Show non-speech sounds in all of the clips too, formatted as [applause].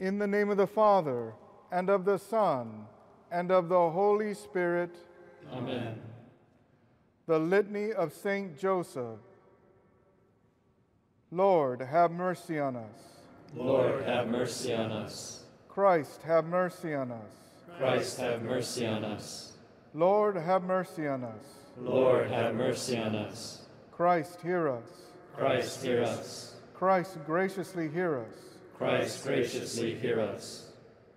In the name of the Father, and of the Son, and of the Holy Spirit, Amen. the Litany of Saint Joseph. Lord, have mercy on us. Lord, have mercy on us. Christ, have mercy on us. Christ, have mercy on us. Lord, have mercy on us. Lord, have mercy on us. Christ, hear us. Christ, hear us. Christ, graciously hear us. Christ, graciously hear us.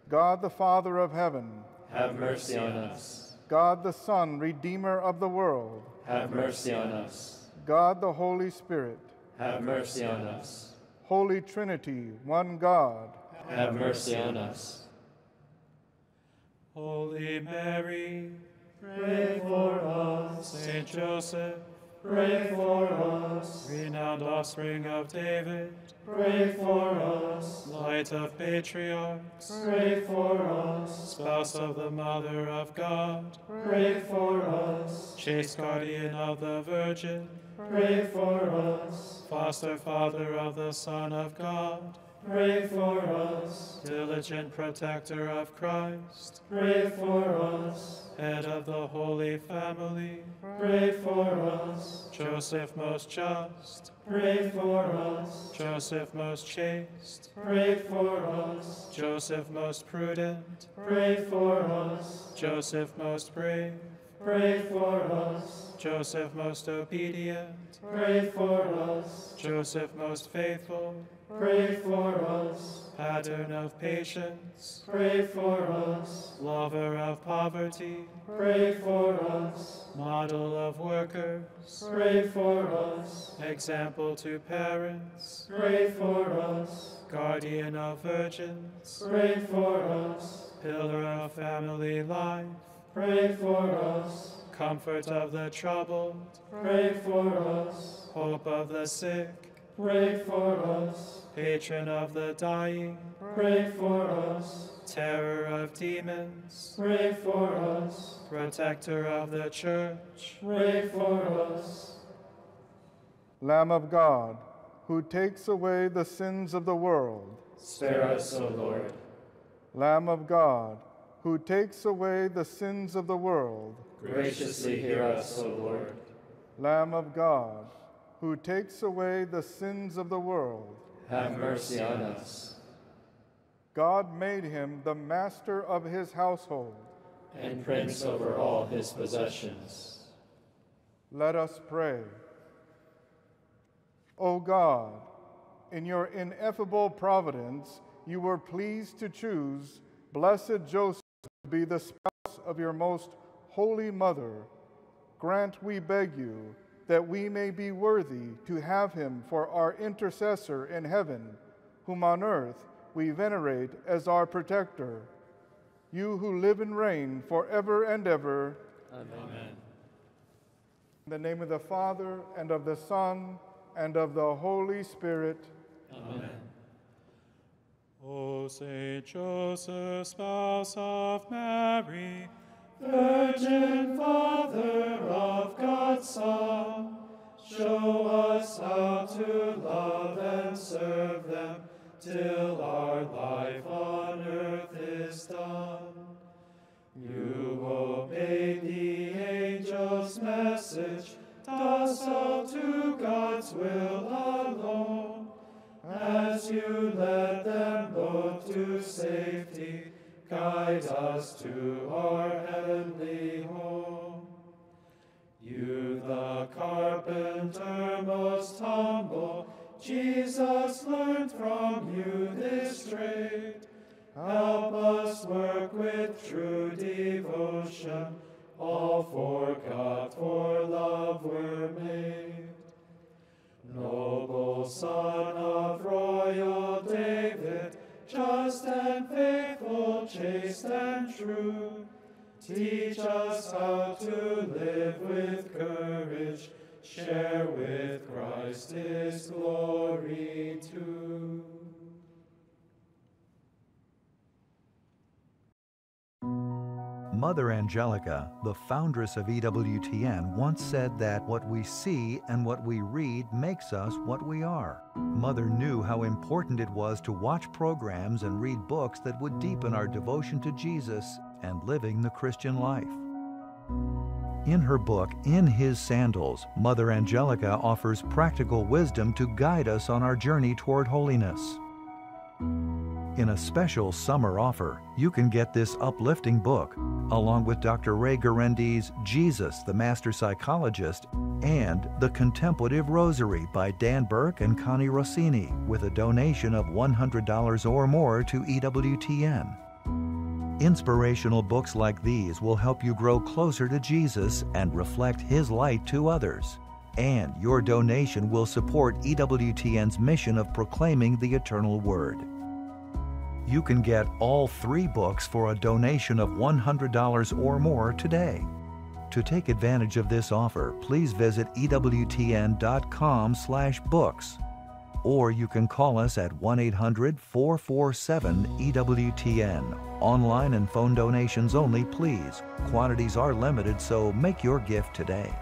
God the Father of heaven, Have mercy on us. God the Son, Redeemer of the world, Have mercy on us. God the Holy Spirit, Have mercy on us. Holy Trinity, one God, Have mercy on us. Holy Mary, Pray for us. Saint Joseph, Pray for us. renowned offspring of David, Pray for us. light of patriarchs, Pray for us. spouse of the Mother of God, Pray for us. chaste guardian of the Virgin, Pray for us. foster father of the Son of God, Pray for us. diligent protector of Christ, Pray for us. head of the Holy Family, Pray for us. Joseph most just, Pray for us. Joseph most chaste, Pray for us. Joseph most prudent, Pray for us. Joseph most brave, Pray for us. Joseph most obedient, Pray for us. Joseph most faithful, Pray for us. pattern of patience, Pray for us. lover of poverty, Pray for us. model of workers, Pray for us. example to parents, Pray for us. guardian of virgins, Pray for us. pillar of family life, Pray for us. comfort of the troubled, Pray for us. hope of the sick, Pray for us. patron of the dying, Pray for us. terror of demons, Pray for us. protector of the church, Pray for us. Lamb of God, who takes away the sins of the world, Spare us, O Lord. Lamb of God, who takes away the sins of the world, Graciously hear us, O Lord. Lamb of God, who takes away the sins of the world, Have mercy on us. God made him the master of his household. And prince over all his possessions. Let us pray. O God, in your ineffable providence, you were pleased to choose Blessed Joseph to be the spouse of your most holy mother. Grant, we beg you, that we may be worthy to have him for our intercessor in heaven, whom on earth we venerate as our protector. You who live and reign forever and ever, Amen. in the name of the Father, and of the Son, and of the Holy Spirit. Amen. O Saint Joseph, spouse of Mary, Virgin Father of God's Son, show us how to love and serve them till our life on earth is done. You obeyed the angel's message, docile to God's will alone. As you led them both to safety, guide us to our heavenly home. You, the carpenter most humble, Jesus learned from you this trade. Help us work with true devotion, all for God, for love we're made. Noble son of royal David, just and faithful, chaste and true, teach us how to live with courage, share with Christ his glory too. Mother Angelica, the foundress of EWTN, once said that what we see and what we read makes us what we are. Mother knew how important it was to watch programs and read books that would deepen our devotion to Jesus and living the Christian life. In her book, In His Sandals, Mother Angelica offers practical wisdom to guide us on our journey toward holiness. In a special summer offer, you can get this uplifting book, along with Dr. Ray Guarendi's Jesus, the Master Psychologist, and The Contemplative Rosary by Dan Burke and Connie Rossini, with a donation of $100 or more to EWTN. Inspirational books like these will help you grow closer to Jesus and reflect His light to others. And your donation will support EWTN's mission of proclaiming the eternal Word. You can get all three books for a donation of $100 or more today. To take advantage of this offer, please visit ewtn.com/books or you can call us at 1-800-447-EWTN. Online and phone donations only, please. Quantities are limited, so make your gift today.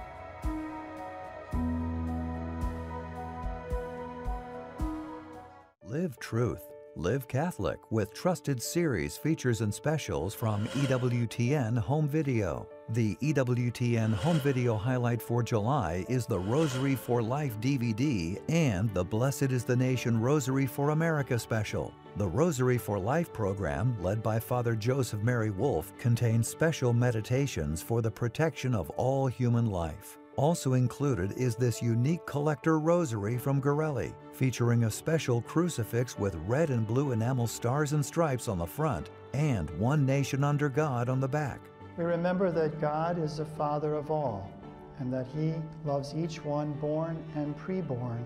Live Truth. Live Catholic with trusted series, features, and specials from EWTN Home Video. The EWTN Home Video highlight for July is the Rosary for Life DVD and the Blessed is the Nation Rosary for America special. The Rosary for Life program, led by Father Joseph Mary Wolfe, contains special meditations for the protection of all human life. Also included is this unique collector rosary from Gorelli, featuring a special crucifix with red and blue enamel stars and stripes on the front and One Nation Under God on the back. We remember that God is the Father of all and that He loves each one born and preborn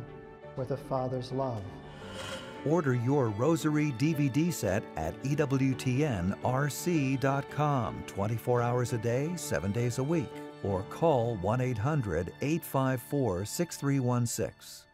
with a Father's love. Order your Rosary DVD set at EWTNRC.com 24 hours a day, 7 days a week or call 1 800 854 6316.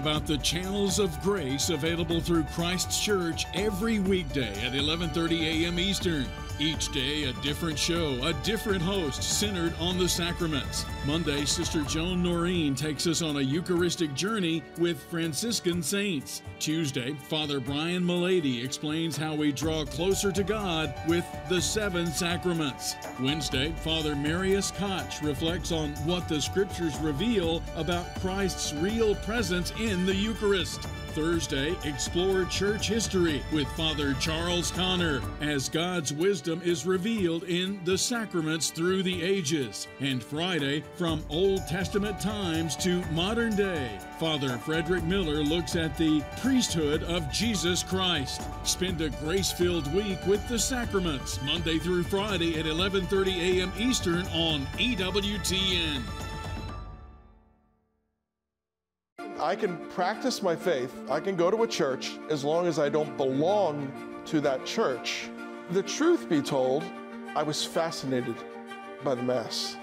About the channels of grace available through Christ's Church every weekday at 11:30 a.m. Eastern. Each day, a different show, a different host centered on the sacraments. Monday, Sister Joan Noreen takes us on a Eucharistic journey with Franciscan saints. Tuesday, Father Brian Mullady explains how we draw closer to God with the seven sacraments. Wednesday, Father Marius Koch reflects on what the scriptures reveal about Christ's real presence in the Eucharist. Thursday, explore church history with Father Charles Connor as God's wisdom is revealed in the sacraments through the ages. And Friday, from Old Testament times to modern day, Father Frederick Miller looks at the priesthood of Jesus Christ. Spend a grace-filled week with the sacraments Monday through Friday at 11:30 a.m. Eastern on EWTN. I can practice my faith, I can go to a church as long as I don't belong to that church. The truth be told, I was fascinated by the Mass.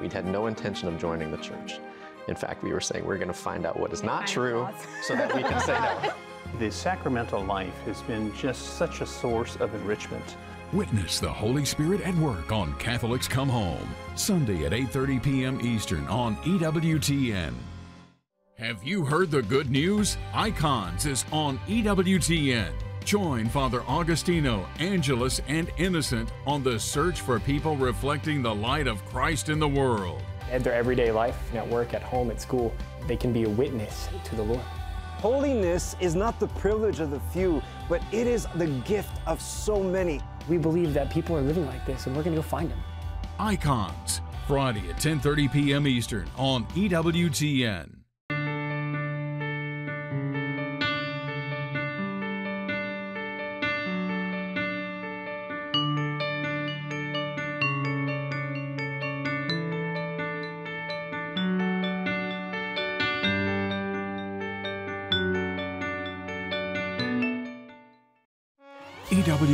We'd had no intention of joining the church. In fact, we were saying we're going to find out what is not true so that we can say no. [laughs] The sacramental life has been just such a source of enrichment. Witness the Holy Spirit at work on Catholics Come Home, Sunday at 8:30 p.m. Eastern on E EWTN. Have you heard the good news? Icons is on E EWTN. Join Father Agustino, Angelus, and Innocent on the search for people reflecting the light of Christ in the world. In their everyday life, at work, at home, at school, they can be a witness to the Lord. Holiness is not the privilege of the few, but it is the gift of so many. We believe that people are living like this, and we're going to go find them. Icons, Friday at 10:30 p.m. Eastern on EWTN.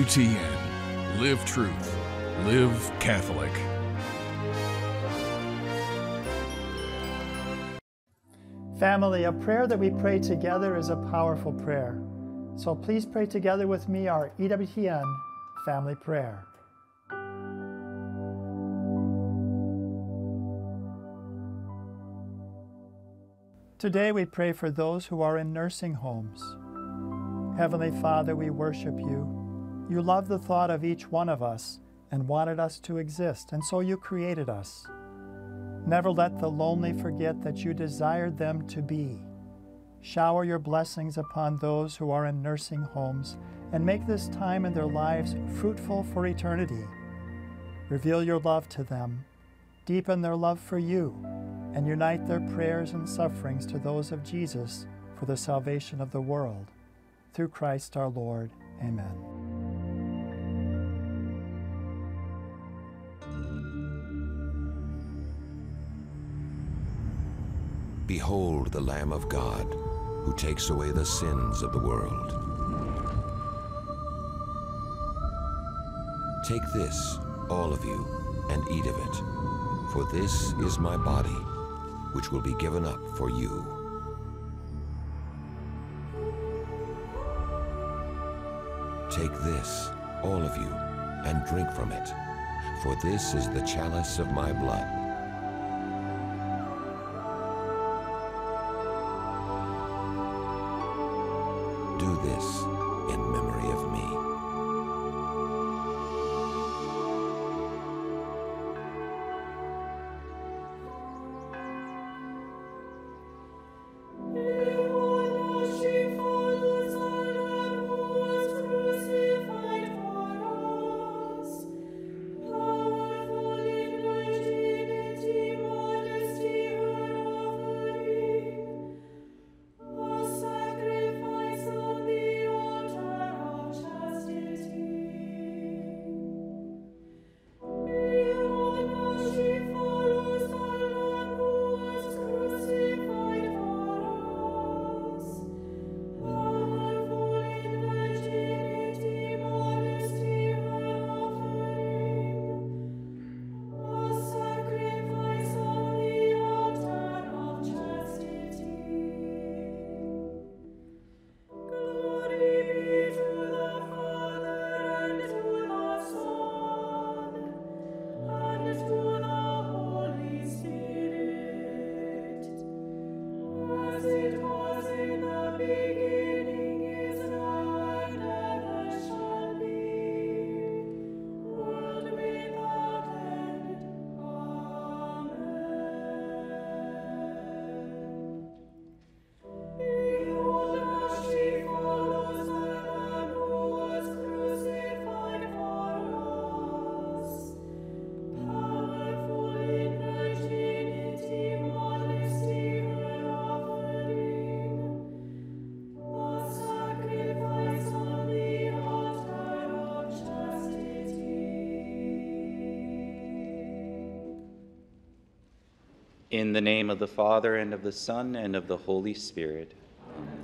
EWTN. Live truth. Live Catholic. Family, a prayer that we pray together is a powerful prayer. So please pray together with me our EWTN family prayer. Today we pray for those who are in nursing homes. Heavenly Father, we worship you. You love the thought of each one of us and wanted us to exist, and so you created us. Never let the lonely forget that you desired them to be. Shower your blessings upon those who are in nursing homes and make this time in their lives fruitful for eternity. Reveal your love to them, deepen their love for you, and unite their prayers and sufferings to those of Jesus for the salvation of the world. Through Christ our Lord. Amen. Behold the Lamb of God, who takes away the sins of the world. Take this, all of you, and eat of it, for this is my body, which will be given up for you. Take this, all of you, and drink from it, for this is the chalice of my blood. In the name of the Father, and of the Son, and of the Holy Spirit. Amen.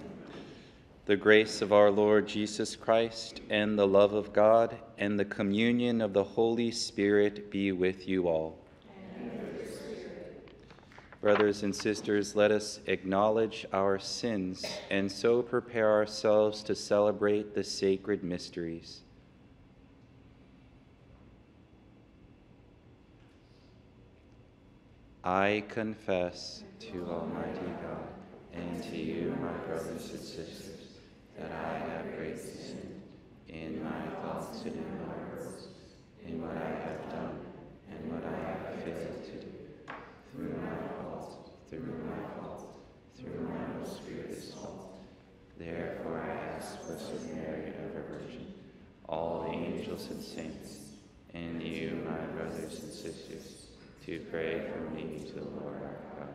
The grace of our Lord Jesus Christ, and the love of God, and the communion of the Holy Spirit be with you all. Brothers and sisters, let us acknowledge our sins and so prepare ourselves to celebrate the sacred mysteries. I confess to Almighty God and to you, my brothers and sisters, that I have greatly sinned in my thoughts and in my words, in what I have done and what I have failed to do, through my fault, through my fault, through my most grievous fault. Therefore I ask Blessed Mary, ever Virgin, all the angels and saints, and you, my brothers and sisters, to pray for me to the Lord our God.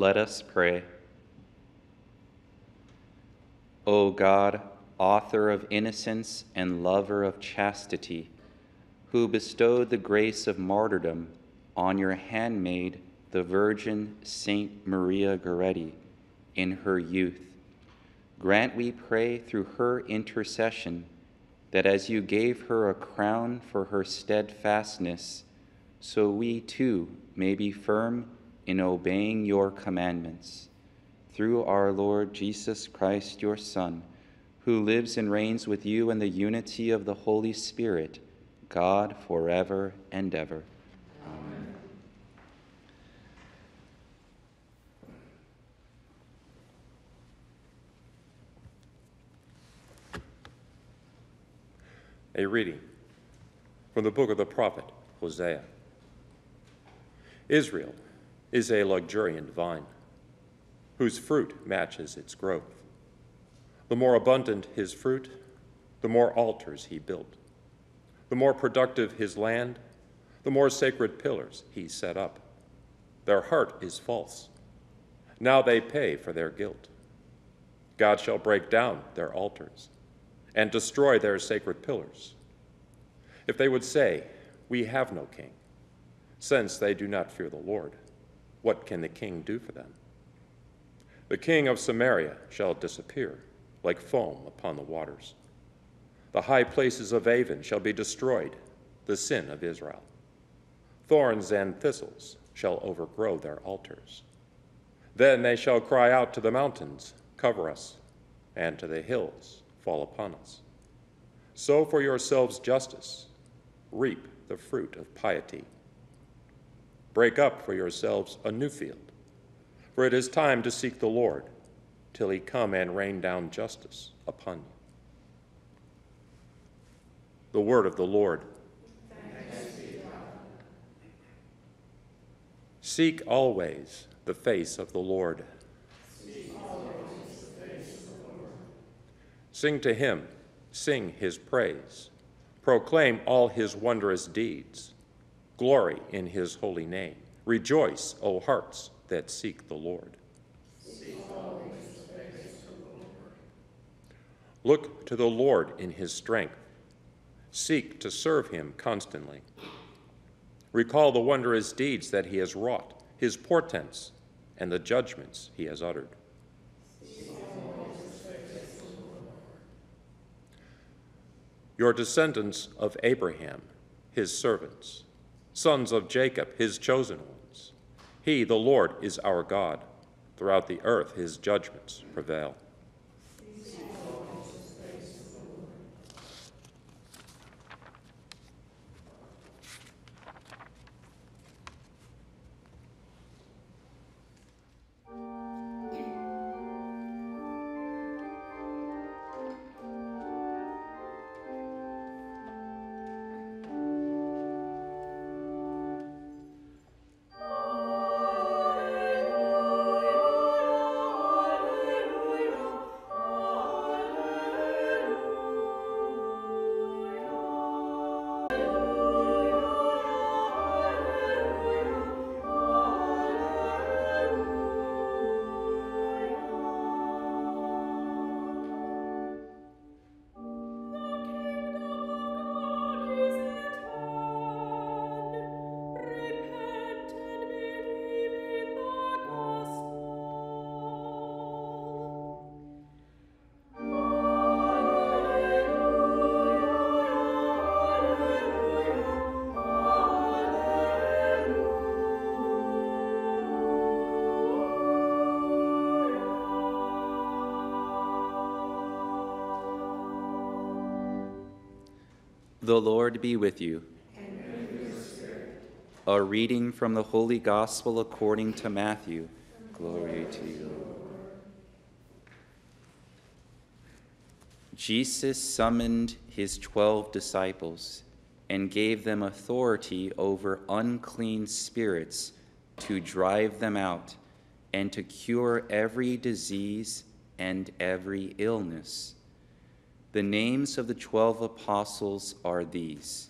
Let us pray. O God, author of innocence and lover of chastity, who bestowed the grace of martyrdom on your handmaid, the Virgin Saint Maria Goretti, in her youth, grant, we pray, through her intercession, that as you gave her a crown for her steadfastness, so we too may be firm in obeying your commandments. Through our Lord Jesus Christ, your Son, who lives and reigns with you in the unity of the Holy Spirit, God forever and ever. Amen. A reading from the book of the prophet Hosea. Israel is a luxuriant vine whose fruit matches its growth. The more abundant his fruit, the more altars he built. The more productive his land, the more sacred pillars he set up. Their heart is false. Now they pay for their guilt. God shall break down their altars and destroy their sacred pillars. If they would say, We have no king, since they do not fear the Lord, what can the king do for them? The king of Samaria shall disappear like foam upon the waters. The high places of Aven shall be destroyed, the sin of Israel. Thorns and thistles shall overgrow their altars. Then they shall cry out to the mountains, Cover us, and to the hills, Fall upon us. Sow for yourselves justice, reap the fruit of piety. Break up for yourselves a new field, for it is time to seek the Lord till he come and rain down justice upon you. The word of the Lord. Seek always the face of the Lord. Sing to him, sing his praise, proclaim all his wondrous deeds. Glory in his holy name. Rejoice, O hearts that seek the Lord. Look to the Lord in his strength. Seek to serve him constantly. Recall the wondrous deeds that he has wrought, his portents, and the judgments he has uttered. Your descendants of Abraham, his servants, sons of Jacob, his chosen ones. He, the Lord, is our God. Throughout the earth, his judgments prevail. The Lord be with you. A reading from the Holy Gospel according to Matthew. Glory to you. Jesus summoned his twelve disciples and gave them authority over unclean spirits to drive them out and to cure every disease and every illness. The names of the twelve apostles are these.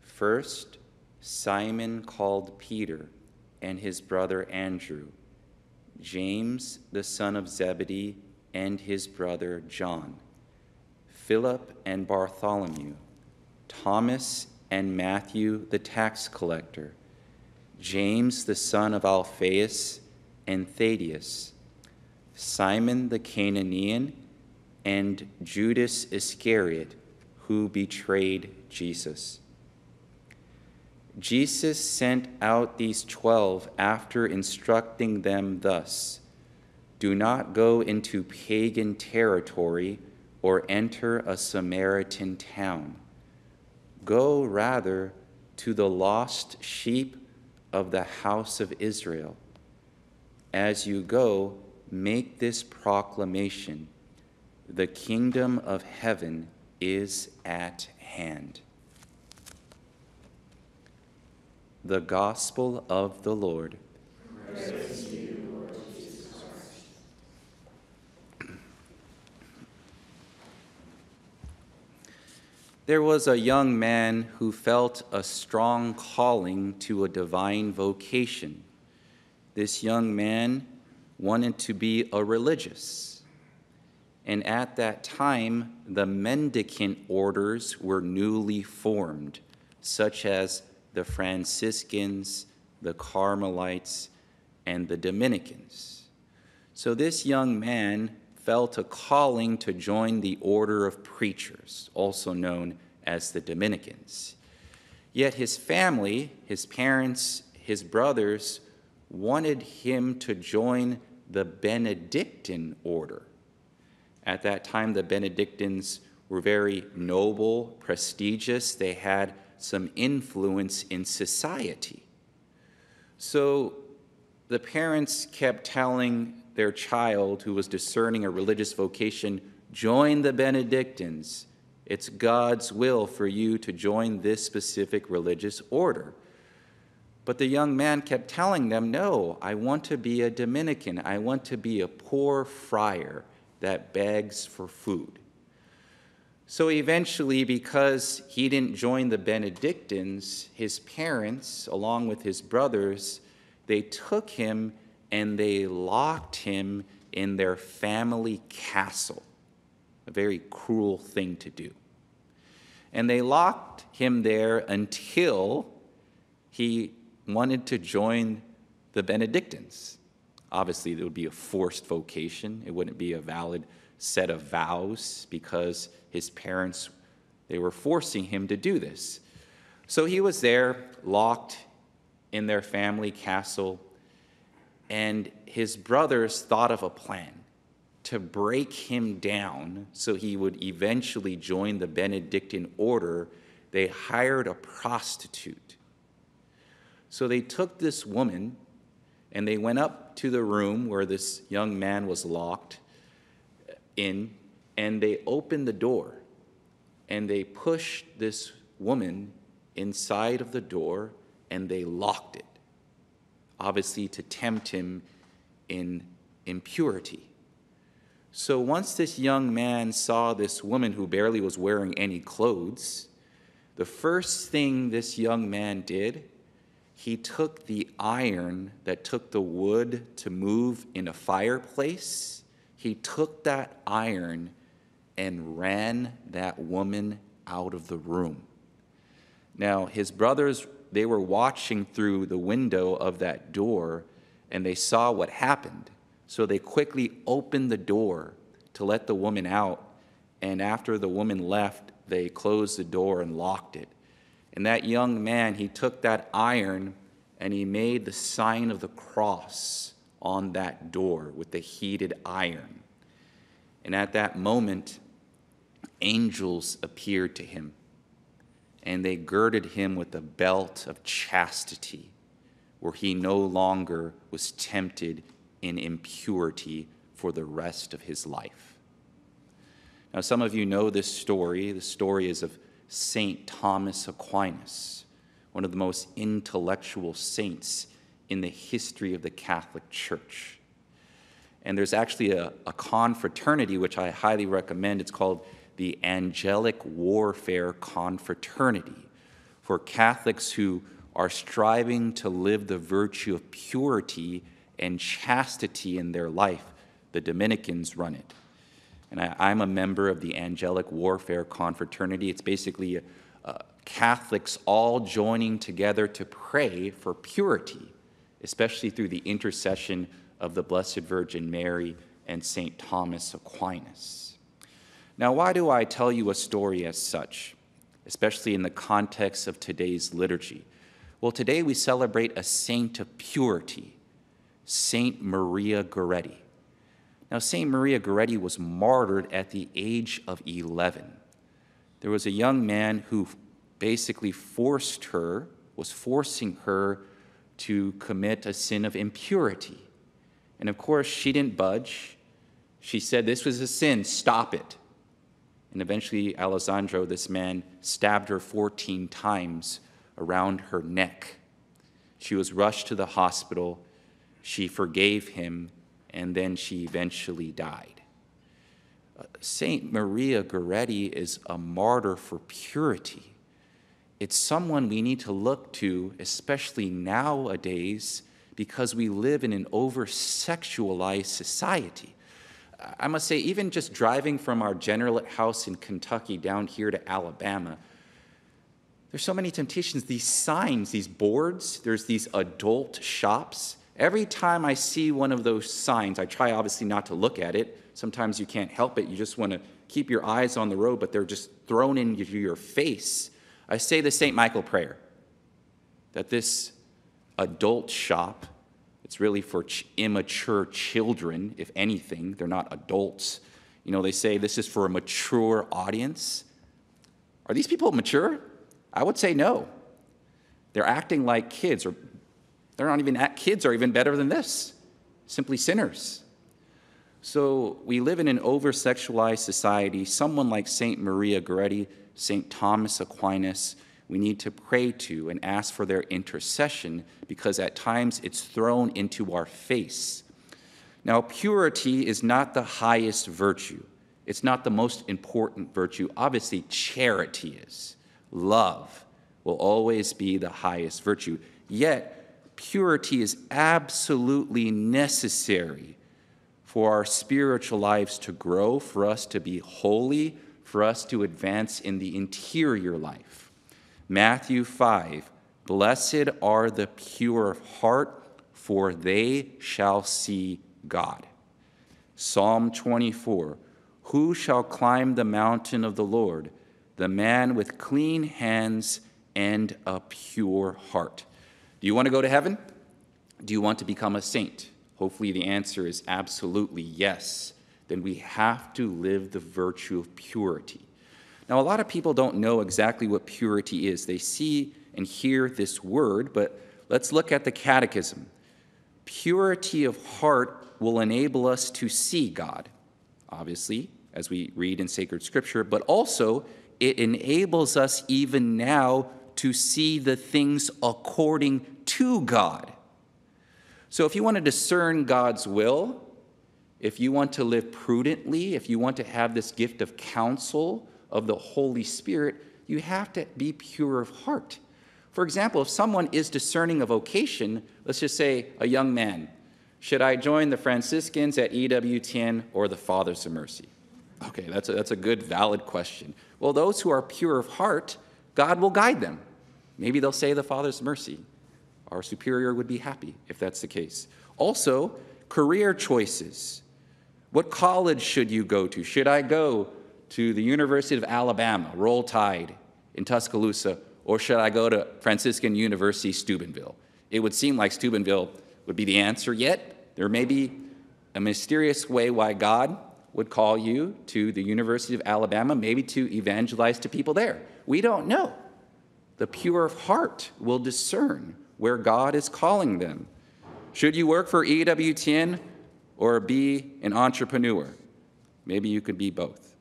First, Simon called Peter and his brother Andrew, James the son of Zebedee and his brother John, Philip and Bartholomew, Thomas and Matthew the tax collector, James the son of Alphaeus and Thaddeus, Simon the Cananean, and Judas Iscariot, who betrayed Jesus. Jesus sent out these twelve after instructing them thus Do not go into pagan territory or enter a Samaritan town. Go rather to the lost sheep of the house of Israel. As you go, make this proclamation The kingdom of heaven is at hand. The Gospel of the Lord. There was a young man who felt a strong calling to a divine vocation. This young man wanted to be a religious. And at that time, the mendicant orders were newly formed, such as the Franciscans, the Carmelites, and the Dominicans. So this young man felt a calling to join the order of preachers, also known as the Dominicans. Yet his family, his parents, his brothers, wanted him to join the Benedictine order. At that time, the Benedictines were very noble, prestigious, they had some influence in society. So the parents kept telling their child who was discerning a religious vocation, join the Benedictines. It's God's will for you to join this specific religious order. But the young man kept telling them, No, I want to be a Dominican. I want to be a poor friar that begs for food. So eventually, because he didn't join the Benedictines, his parents, along with his brothers, they took him and they locked him in their family castle. A very cruel thing to do. And they locked him there until he wanted to join the Benedictines. Obviously, it would be a forced vocation, it wouldn't be a valid set of vows because his parents they were forcing him to do this. So he was there locked in their family castle and his brothers thought of a plan to break him down so he would eventually join the Benedictine order. They hired a prostitute. So they took this woman and they went up to the room where this young man was locked in and they opened the door and they pushed this woman inside of the door and they locked it obviously to tempt him in impurity. So once this young man saw this woman who barely was wearing any clothes, the first thing this young man did, he took the iron that took the wood to move in a fireplace, he took that iron and ran that woman out of the room. Now, his brothers they were watching through the window of that door and they saw what happened. So they quickly opened the door to let the woman out. And after the woman left, they closed the door and locked it. And that young man, he took that iron and he made the sign of the cross on that door with the heated iron. And at that moment, angels appeared to him and they girded him with a belt of chastity, where he no longer was tempted in impurity for the rest of his life. Now, some of you know this story. The story is of St. Thomas Aquinas, one of the most intellectual saints in the history of the Catholic Church. And there's actually a, a confraternity, which I highly recommend. It's called the Angelic Warfare Confraternity for Catholics who are striving to live the virtue of purity and chastity in their life. The Dominicans run it. And I, am a member of the Angelic Warfare Confraternity. It's basically uh, Catholics all joining together to pray for purity, especially through the intercession of the Blessed Virgin Mary and St. Thomas Aquinas. Now, why do I tell you a story as such, especially in the context of today's liturgy? Well, today we celebrate a saint of purity, Saint Maria Goretti. Now, Saint Maria Goretti was martyred at the age of 11. There was a young man who basically forced her, was forcing her to commit a sin of impurity. And of course, she didn't budge. She said, This was a sin, stop it. And eventually, Alessandro, this man, stabbed her 14 times around her neck. She was rushed to the hospital. She forgave him, and then she eventually died. Uh, Saint Maria Goretti is a martyr for purity. It's someone we need to look to, especially nowadays because we live in an over sexualized society. I must say, even just driving from our general house in Kentucky down here to Alabama, there's so many temptations. These signs, these boards, there's these adult shops. Every time I see one of those signs, I try obviously not to look at it. Sometimes you can't help it. You just want to keep your eyes on the road, but they're just thrown into your face. I say the St. Michael prayer that this adult shop. It's really for ch- immature children, if anything. They're not adults. You know, they say this is for a mature audience. Are these people mature? I would say no. They're acting like kids, or they're not even at kids are even better than this, simply sinners. So we live in an over sexualized society. Someone like St. Maria Goretti, St. Thomas Aquinas, we need to pray to and ask for their intercession because at times it's thrown into our face. Now, purity is not the highest virtue, it's not the most important virtue. Obviously, charity is. Love will always be the highest virtue. Yet, purity is absolutely necessary for our spiritual lives to grow, for us to be holy, for us to advance in the interior life. Matthew 5 Blessed are the pure of heart, for they shall see God. Psalm 24 Who shall climb the mountain of the Lord? The man with clean hands and a pure heart. Do you want to go to heaven? Do you want to become a saint? Hopefully, the answer is absolutely yes. Then we have to live the virtue of purity. Now, a lot of people don't know exactly what purity is. They see and hear this word, but let's look at the catechism. Purity of heart will enable us to see God, obviously, as we read in sacred scripture, but also it enables us even now to see the things according to God. So, if you want to discern God's will, if you want to live prudently, if you want to have this gift of counsel, of the Holy Spirit, you have to be pure of heart. For example, if someone is discerning a vocation, let's just say a young man, should I join the Franciscans at EWTN or the Fathers of Mercy? Okay, that's a, that's a good, valid question. Well, those who are pure of heart, God will guide them. Maybe they'll say the Father's mercy. Our superior would be happy if that's the case. Also, career choices. What college should you go to? Should I go to the University of Alabama, Roll Tide in Tuscaloosa, or should I go to Franciscan University, Steubenville? It would seem like Steubenville would be the answer, yet there may be a mysterious way why God would call you to the University of Alabama, maybe to evangelize to people there. We don't know. The pure of heart will discern where God is calling them. Should you work for EWTN or be an entrepreneur? Maybe you could be both.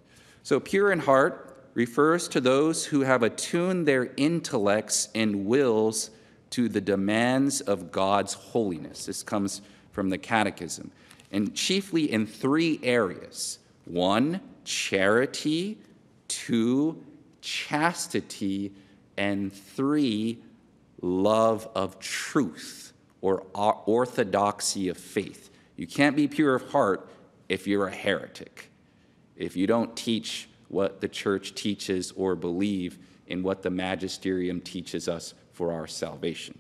So, pure in heart refers to those who have attuned their intellects and wills to the demands of God's holiness. This comes from the Catechism, and chiefly in three areas one, charity, two, chastity, and three, love of truth or orthodoxy of faith. You can't be pure of heart if you're a heretic, if you don't teach what the church teaches or believe in what the magisterium teaches us for our salvation.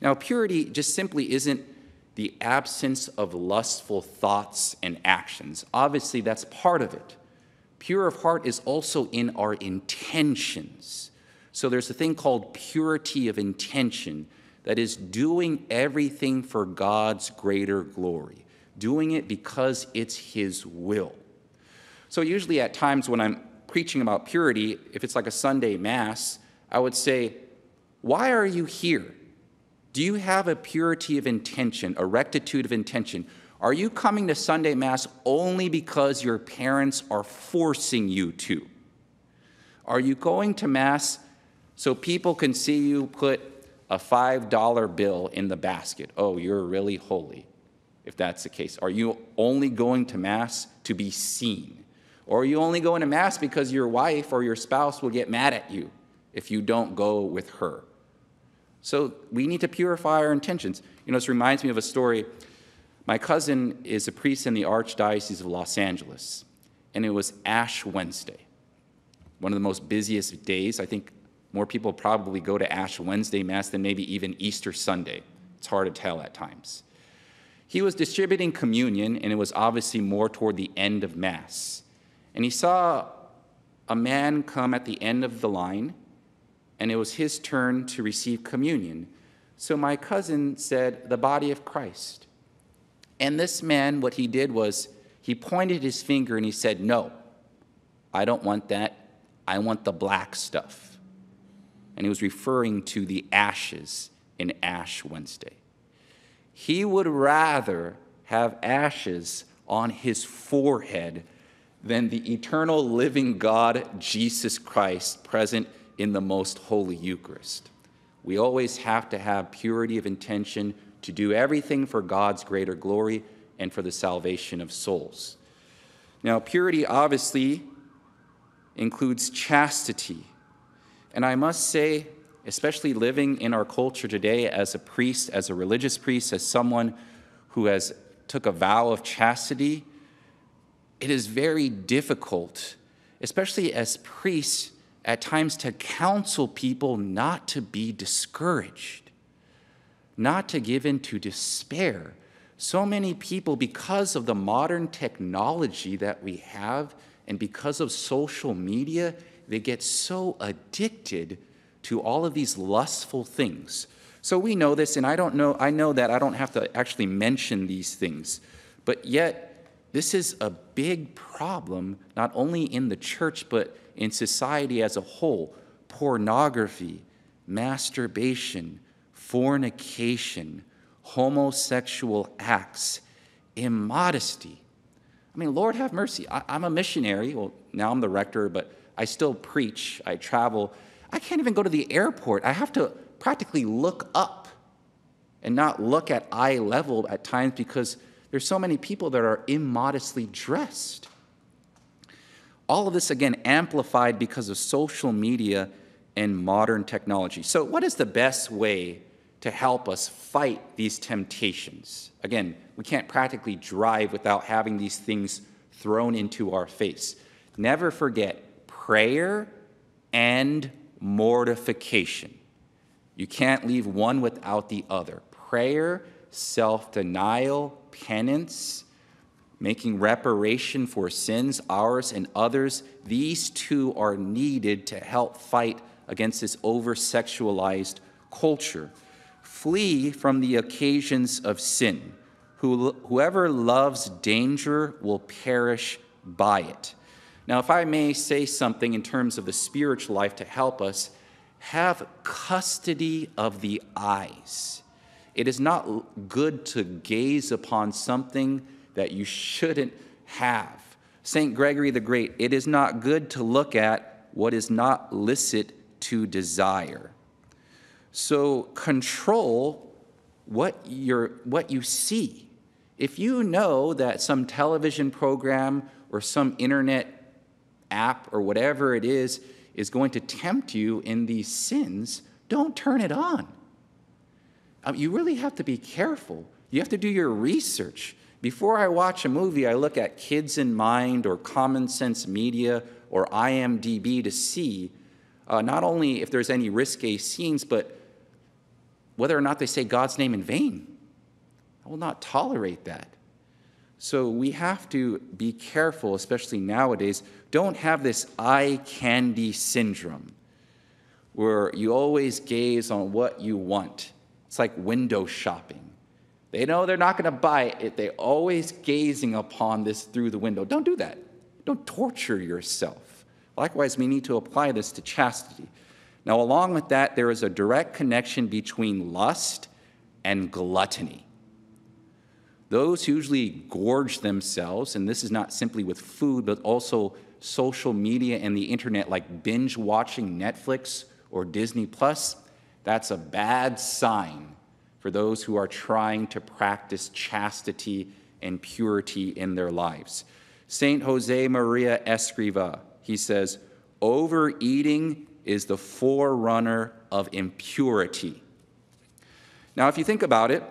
Now, purity just simply isn't the absence of lustful thoughts and actions. Obviously, that's part of it. Pure of heart is also in our intentions. So there's a thing called purity of intention that is doing everything for God's greater glory, doing it because it's His will. So, usually at times when I'm preaching about purity, if it's like a Sunday Mass, I would say, Why are you here? Do you have a purity of intention, a rectitude of intention? Are you coming to Sunday Mass only because your parents are forcing you to? Are you going to Mass so people can see you put a $5 bill in the basket? Oh, you're really holy, if that's the case. Are you only going to Mass to be seen? Or are you only going to Mass because your wife or your spouse will get mad at you if you don't go with her? So we need to purify our intentions. You know, this reminds me of a story my cousin is a priest in the Archdiocese of Los Angeles, and it was Ash Wednesday, one of the most busiest days. I think more people probably go to Ash Wednesday Mass than maybe even Easter Sunday. It's hard to tell at times. He was distributing communion, and it was obviously more toward the end of Mass. And he saw a man come at the end of the line, and it was his turn to receive communion. So my cousin said, The body of Christ. And this man, what he did was he pointed his finger and he said, No, I don't want that. I want the black stuff. And he was referring to the ashes in Ash Wednesday. He would rather have ashes on his forehead than the eternal living God, Jesus Christ, present in the most holy Eucharist. We always have to have purity of intention to do everything for God's greater glory and for the salvation of souls. Now, purity obviously includes chastity. And I must say, especially living in our culture today as a priest, as a religious priest, as someone who has took a vow of chastity, it is very difficult, especially as priests, at times to counsel people not to be discouraged not to give in to despair. So many people, because of the modern technology that we have and because of social media, they get so addicted to all of these lustful things. So we know this, and I don't know, I know that I don't have to actually mention these things, but yet this is a big problem, not only in the church, but in society as a whole. Pornography, masturbation, fornication, homosexual acts, immodesty. I mean, Lord have mercy. I, am a missionary. Well, now I'm the rector, but I still preach. I travel. I can't even go to the airport. I have to practically look up and not look at eye level at times because there's so many people that are immodestly dressed. All of this, again, amplified because of social media and modern technology. So, what is the best way to help us fight these temptations. Again, we can't practically drive without having these things thrown into our face. Never forget prayer and mortification. You can't leave one without the other. Prayer, self denial, penance, making reparation for sins, ours and others, these two are needed to help fight against this over sexualized culture. Flee from the occasions of sin. Whoever loves danger will perish by it. Now, if I may say something in terms of the spiritual life to help us, have custody of the eyes. It is not good to gaze upon something that you shouldn't have. St. Gregory the Great, it is not good to look at what is not licit to desire. So control what, you what you see. If you know that some television program or some internet app or whatever it is is going to tempt you in these sins, don't turn it on. Um, you really have to be careful. You have to do your research. Before I watch a movie, I look at Kids in Mind or Common Sense Media or IMDb to see uh, not only if there's any risque scenes, but whether or not they say God's name in vain. I will not tolerate that. So we have to be careful, especially nowadays. Don't have this eye candy syndrome where you always gaze on what you want. It's like window shopping. They know they're not going to buy it. They're always gazing upon this through the window. Don't do that. Don't torture yourself. Likewise, we need to apply this to chastity. Now, along with that, there is a direct connection between lust and gluttony. Those usually gorge themselves, and this is not simply with food, but also social media and the internet, like binge watching Netflix or Disney Plus. That's a bad sign for those who are trying to practice chastity and purity in their lives. Saint Jose Maria Escriva, he says, overeating is the forerunner of impurity. Now, if you think about it,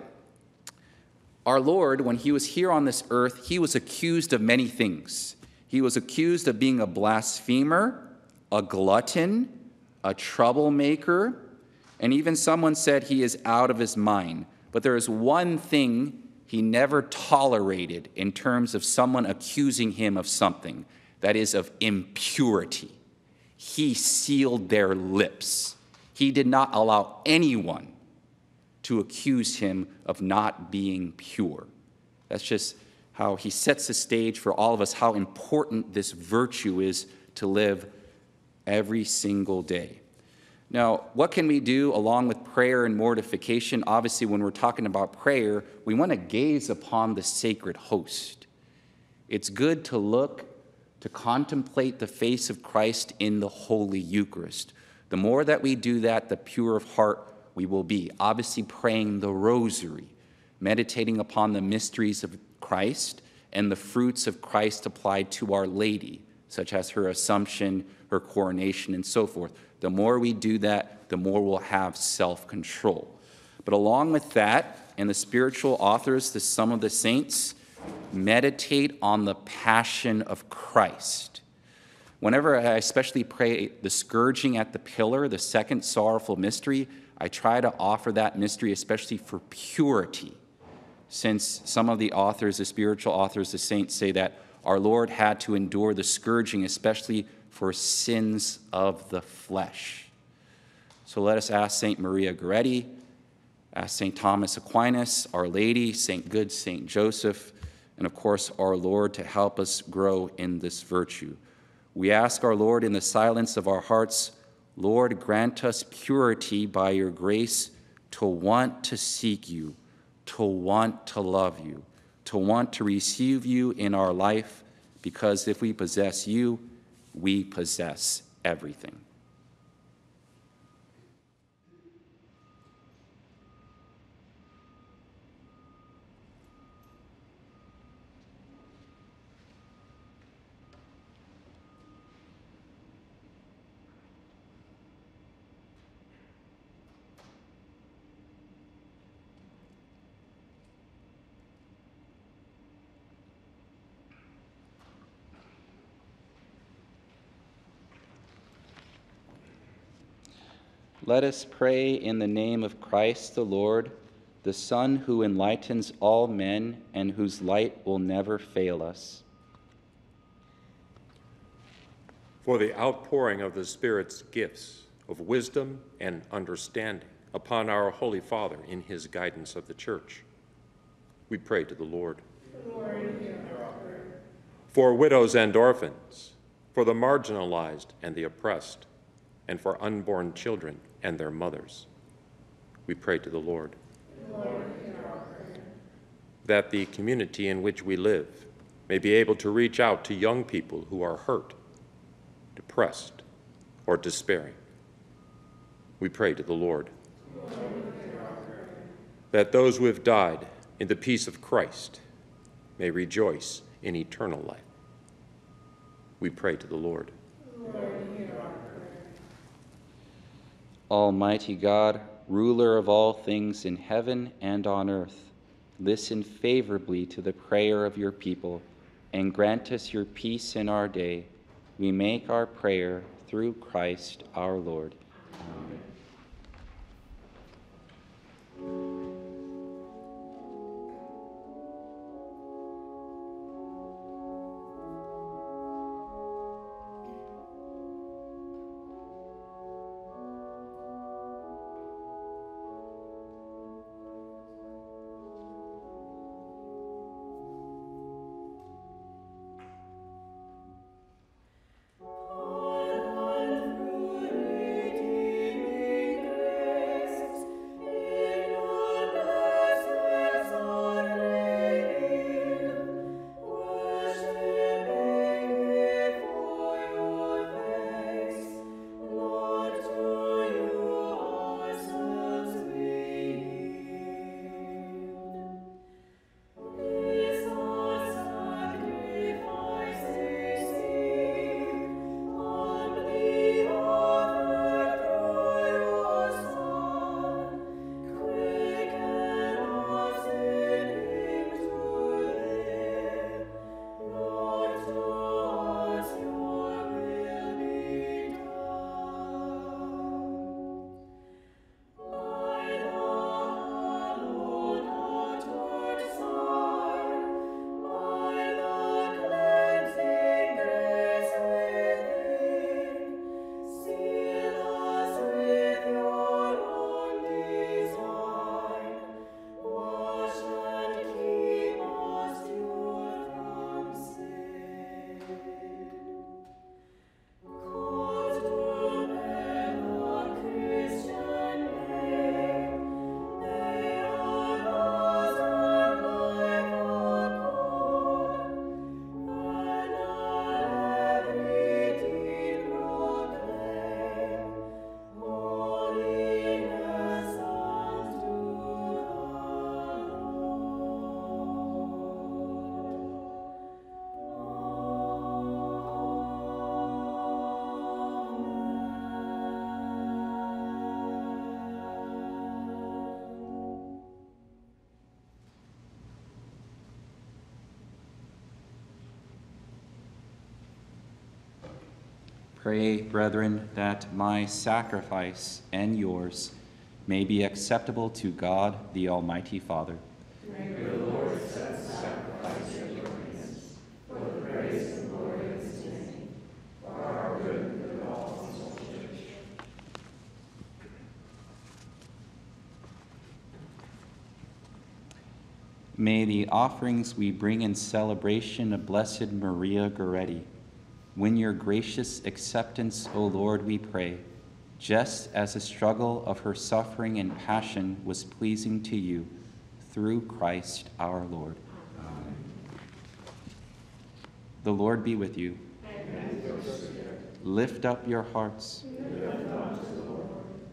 our Lord, when he was here on this earth, he was accused of many things. He was accused of being a blasphemer, a glutton, a troublemaker, and even someone said he is out of his mind. But there is one thing he never tolerated in terms of someone accusing him of something that is, of impurity. He sealed their lips. He did not allow anyone to accuse him of not being pure. That's just how he sets the stage for all of us, how important this virtue is to live every single day. Now, what can we do along with prayer and mortification? Obviously, when we're talking about prayer, we want to gaze upon the sacred host. It's good to look, to contemplate the face of Christ in the Holy Eucharist. The more that we do that, the purer of heart we will be. Obviously, praying the rosary, meditating upon the mysteries of Christ and the fruits of Christ applied to Our Lady, such as her assumption, her coronation, and so forth. The more we do that, the more we'll have self control. But along with that, and the spiritual authors, the some of the saints, meditate on the passion of Christ. Whenever I especially pray the scourging at the pillar, the second sorrowful mystery, I try to offer that mystery especially for purity, since some of the authors, the spiritual authors, the saints say that our Lord had to endure the scourging, especially for sins of the flesh. So let us ask St. Maria Goretti, ask St. Thomas Aquinas, Our Lady, St. Good, St. Joseph, and of course our Lord to help us grow in this virtue. We ask our Lord in the silence of our hearts, Lord, grant us purity by your grace to want to seek you, to want to love you, to want to receive you in our life, because if we possess you, we possess everything. Let us pray in the name of Christ the Lord, the Son who enlightens all men and whose light will never fail us. For the outpouring of the Spirit's gifts of wisdom and understanding upon our Holy Father in his guidance of the Church, we pray to the Lord. for widows and orphans, for the marginalized and the oppressed and for unborn children and their mothers. We pray to the Lord. Lord that the community in which we live may be able to reach out to young people who are hurt, depressed, or despairing. We pray to the Lord. That those who have died in the peace of Christ may rejoice in eternal life. We pray to the Lord. Almighty God, ruler of all things in heaven and on earth, listen favorably to the prayer of your people and grant us your peace in our day. We make our prayer through Christ our Lord. Pray, brethren, that my sacrifice and yours may be acceptable to God the Almighty Father. May the Lord accept the sacrifice of your hands for the praise and glory of his name, for our good and good of all his whole church. May the offerings we bring in celebration of Blessed Maria Goretti win your gracious acceptance, O Lord, we pray, just as the struggle of her suffering and passion was pleasing to you, through Christ our Lord. Amen. The Lord be with you. Lift up your hearts.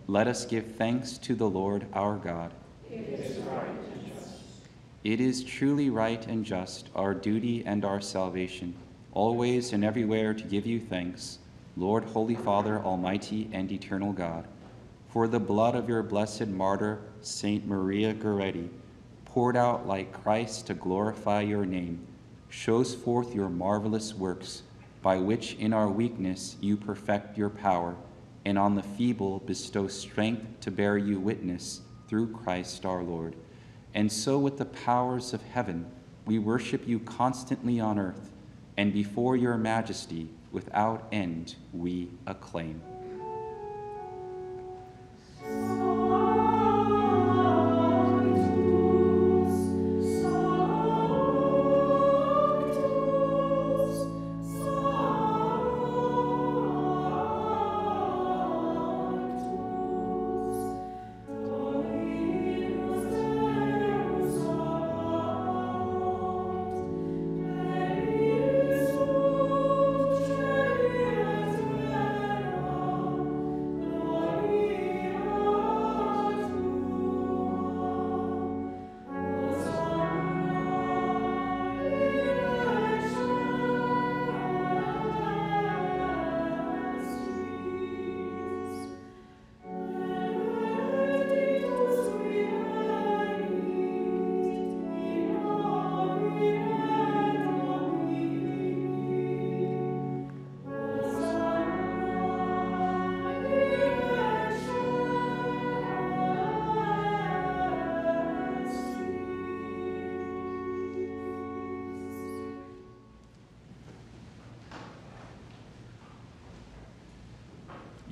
Let us give thanks to the Lord our God. It is truly right and just, our duty and our salvation always and everywhere to give you thanks, Lord, Holy Father, Almighty and Eternal God, for the blood of your blessed martyr, Saint Maria Goretti, poured out like Christ to glorify your name, shows forth your marvelous works, by which in our weakness you perfect your power, and on the feeble bestow strength to bear you witness through Christ our Lord. And so with the powers of heaven, we worship you constantly on earth, and before your majesty without end we acclaim.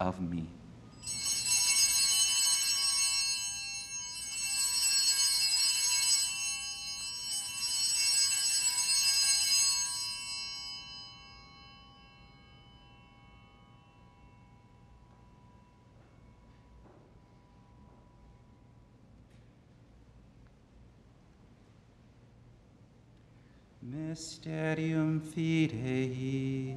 of me. Mysterium Fidei.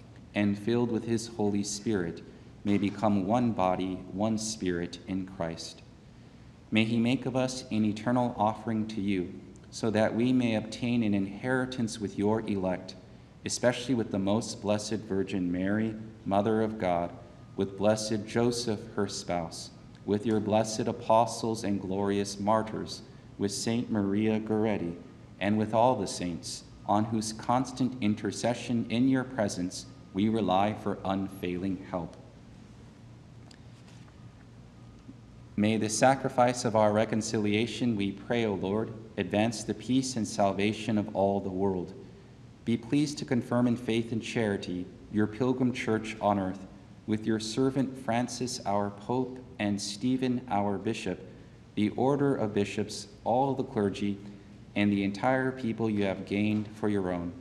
and filled with his Holy Spirit, may become one body, one spirit in Christ. May he make of us an eternal offering to you, so that we may obtain an inheritance with your elect, especially with the most blessed Virgin Mary, Mother of God, with blessed Joseph, her spouse, with your blessed apostles and glorious martyrs, with Saint Maria Goretti, and with all the saints, on whose constant intercession in your presence we rely for unfailing help. May the sacrifice of our reconciliation, we pray, O Lord, advance the peace and salvation of all the world. Be pleased to confirm in faith and charity your pilgrim church on earth, with your servant Francis, our Pope, and Steven, our Bishop, the order of bishops, all the clergy, and the entire people you have gained for your own.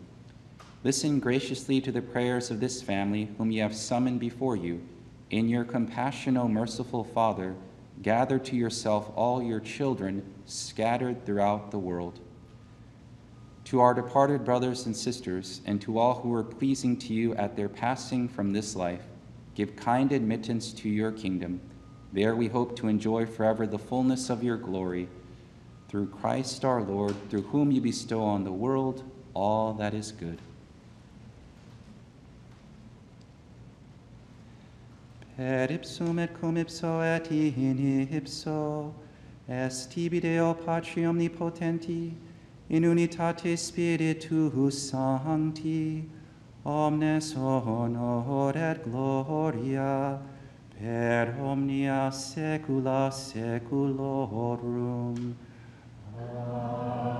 Listen graciously to the prayers of this family whom you have summoned before you. In your compassion, O merciful Father, gather to yourself all your children scattered throughout the world. To our departed brothers and sisters, and to all who are pleasing to you at their passing from this life, give kind admittance to your kingdom. There we hope to enjoy forever the fullness of your glory. Through Christ our Lord, through whom you bestow on the world all that is good. Per ipsum et cum ipso et in ipso, est tibi Deo Patri Omnipotenti, in unitate Spiritus Sancti, omnes honor et gloria, per omnia saecula saeculorum. Amen.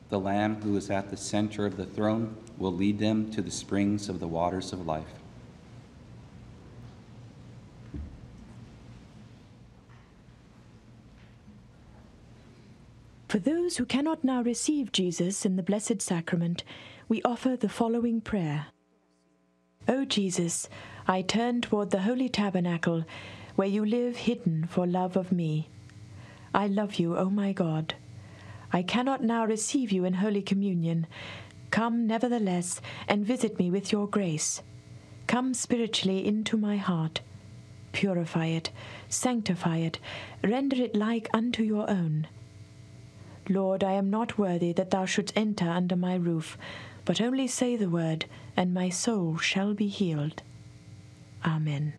The Lamb who is at the center of the throne will lead them to the springs of the waters of life. For those who cannot now receive Jesus in the Blessed Sacrament, we offer the following prayer. O Jesus, I turn toward the Holy Tabernacle, where you live hidden for love of me. I love you, O my God. I cannot now receive you in Holy Communion. Come, nevertheless, and visit me with your grace. Come spiritually into my heart. Purify it, sanctify it, render it like unto your own. Lord, I am not worthy that thou shouldst enter under my roof, but only say the word, and my soul shall be healed. Amen.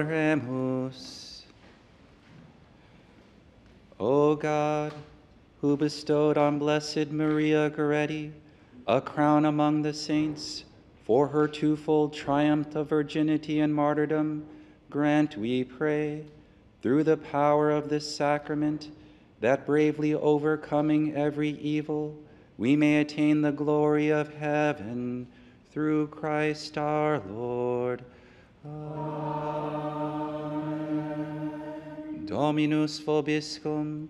Oremus. O God, who bestowed on Blessed Maria Goretti a crown among the saints for her twofold triumph of virginity and martyrdom, grant, we pray, through the power of this sacrament, that bravely overcoming every evil, we may attain the glory of heaven through Christ our Lord. Dominus vobiscum.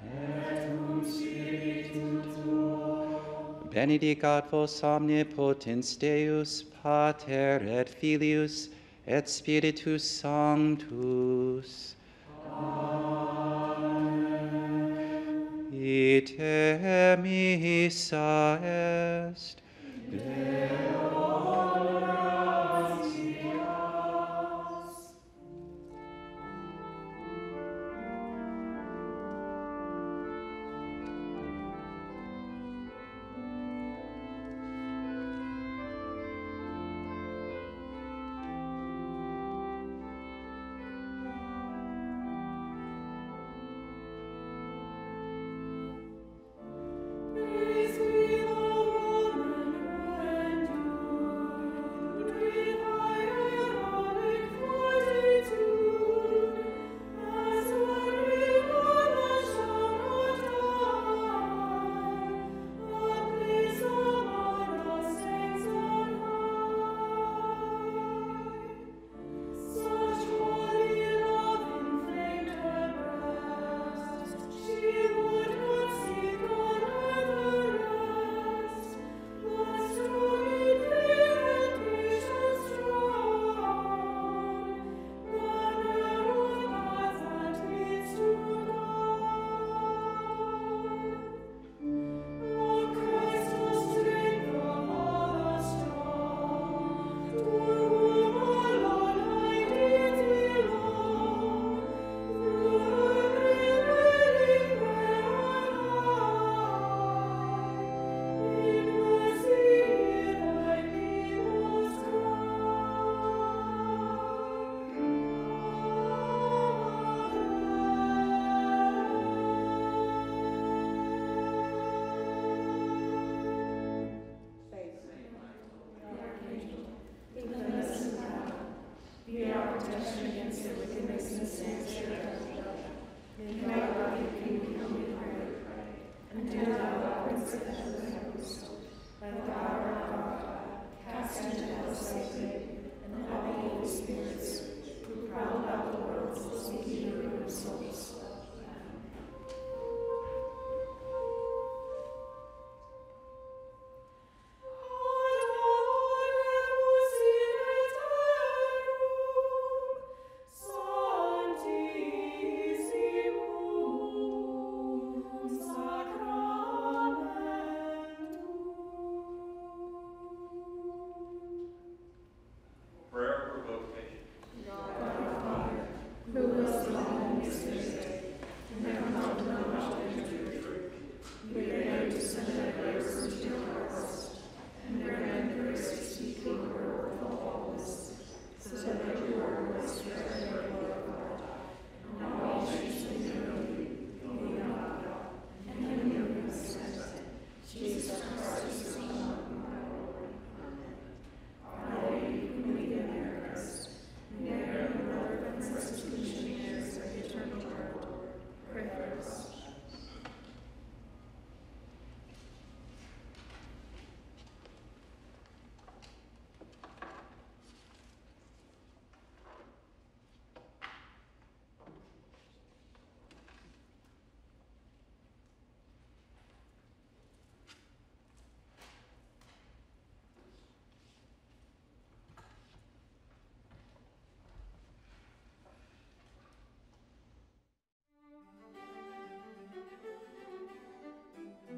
Et cum spiritu tuo. Benedicat vos omnipotens Deus, Pater et Filius, et Spiritus Sanctus. Amen. Ite missa est.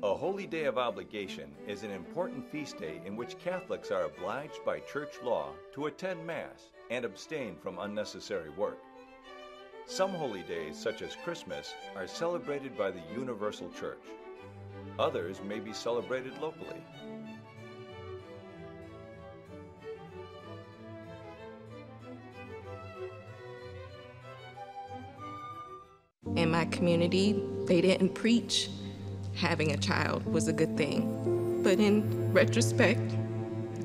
A holy day of obligation is an important feast day in which Catholics are obliged by church law to attend Mass and abstain from unnecessary work. Some holy days, such as Christmas, are celebrated by the Universal Church. Others may be celebrated locally. In my community, they didn't preach having a child was a good thing. But in retrospect,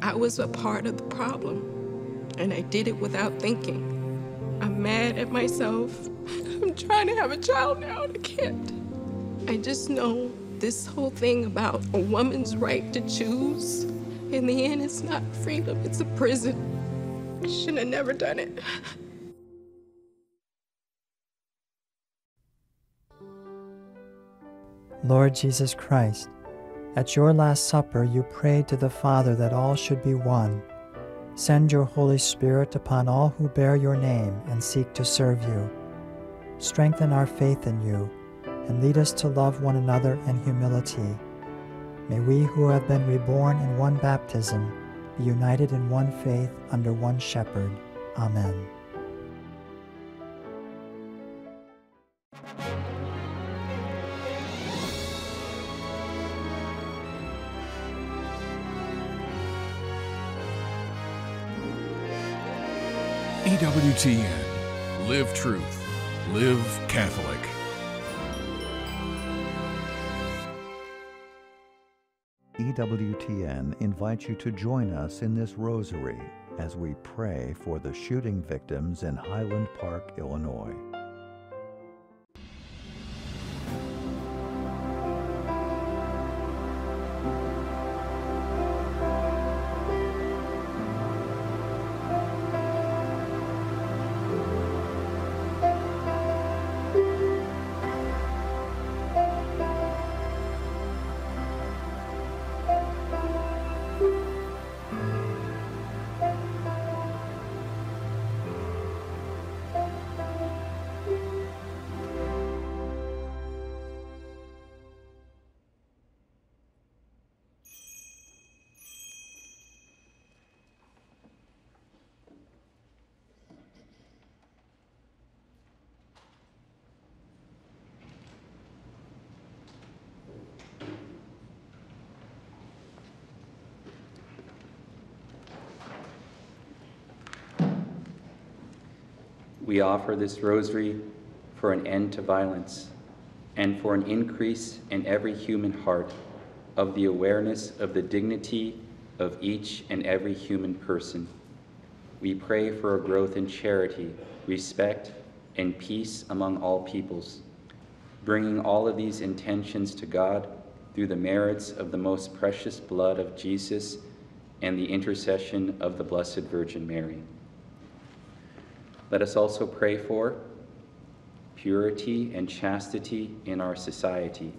I was a part of the problem, and I did it without thinking. I'm mad at myself. [laughs] I'm trying to have a child now, and I can't. I just know this whole thing about a woman's right to choose, in the end, it's not freedom, it's a prison. I shouldn't have never done it. [laughs] Lord Jesus Christ, at your Last Supper you prayed to the Father that all should be one. Send your Holy Spirit upon all who bear your name and seek to serve you. Strengthen our faith in you and lead us to love one another in humility. May we who have been reborn in one baptism be united in one faith under one shepherd. Amen. EWTN. Live truth. Live Catholic. EWTN invites you to join us in this rosary as we pray for the shooting victims in Highland Park, Illinois. We offer this rosary for an end to violence and for an increase in every human heart of the awareness of the dignity of each and every human person. We pray for a growth in charity, respect, and peace among all peoples, bringing all of these intentions to God through the merits of the most precious blood of Jesus and the intercession of the Blessed Virgin Mary. Let us also pray for purity and chastity in our society.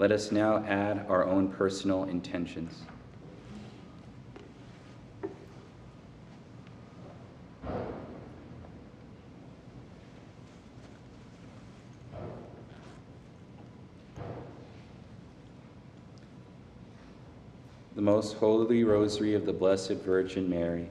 Let us now add our own personal intentions. The most holy rosary of the Blessed Virgin Mary,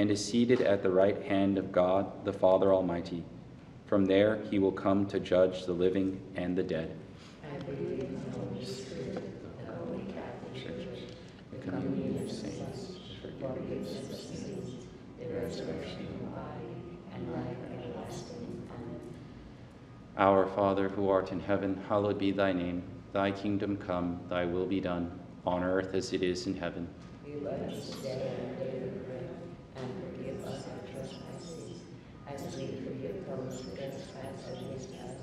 and is seated at the right hand of God, the Father Almighty. From there he will come to judge the living and the dead. I believe in the Holy Spirit, the Holy Catholic Church, the communion of saints, forgiveness of sins, the resurrection of the body, and life everlasting. Amen. Our Father who art in heaven, hallowed be thy name. Thy kingdom come, thy will be done, on earth as it is in heaven. And forgive us our trespasses, as we forgive those who trespass against us.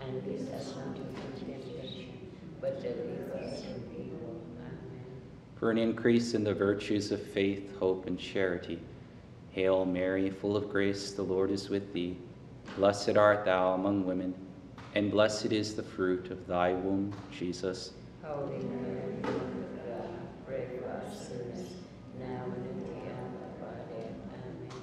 And lead us not into temptation, but deliver us from evil. Amen. For an increase in the virtues of faith, hope, and charity. Hail Mary, full of grace, the Lord is with thee. Blessed art thou among women, and blessed is the fruit of thy womb, Jesus. Holy Mary, Mother of God, pray for us sinners, now and at the hour of our death. Amen.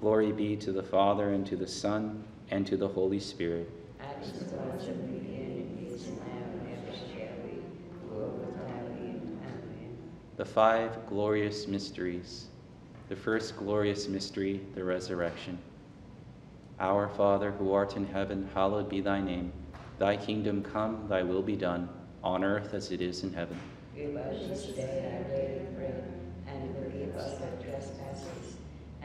Glory be to the Father, and to the Son, and to the Holy Spirit. As it was in the beginning, is now, and ever shall be, world without end. Amen. The five glorious mysteries. The first glorious mystery, the resurrection. Our Father, who art in heaven, hallowed be thy name. Thy kingdom come, thy will be done, on earth as it is in heaven. Give us this day our daily bread, and forgive us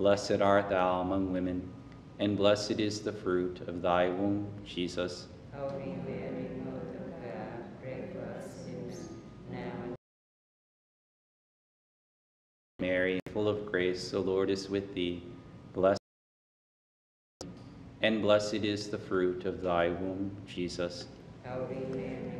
Blessed art thou among women, and blessed is the fruit of thy womb, Jesus. Holy Mary, Mother of God, pray for us sinners, now and Mary, full of grace, the Lord is with thee. Blessed and blessed is the fruit of thy womb, Jesus. Holy Mary,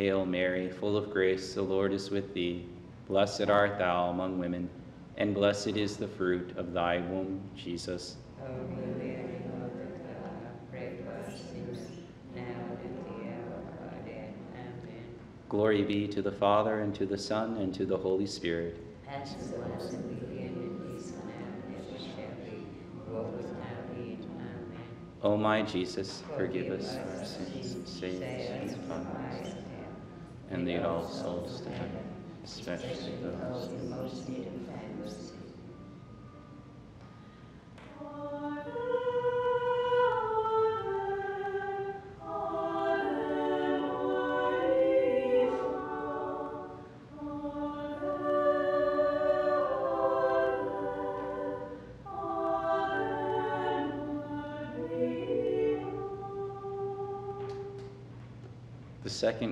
Hail Mary, full of grace, the Lord is with thee. Blessed art thou among women, and blessed is the fruit of thy womb, Jesus. Holy Mary, Mother of God, pray for us sinners, now and at the hour of our death. Amen. Glory be to the Father, and to the Son, and to the Holy Spirit. As it was in the beginning, is now, and ever shall be, world without end. Amen. O my Jesus, forgive us our sins, save us from us, and lead all souls to heaven, especially those in most need of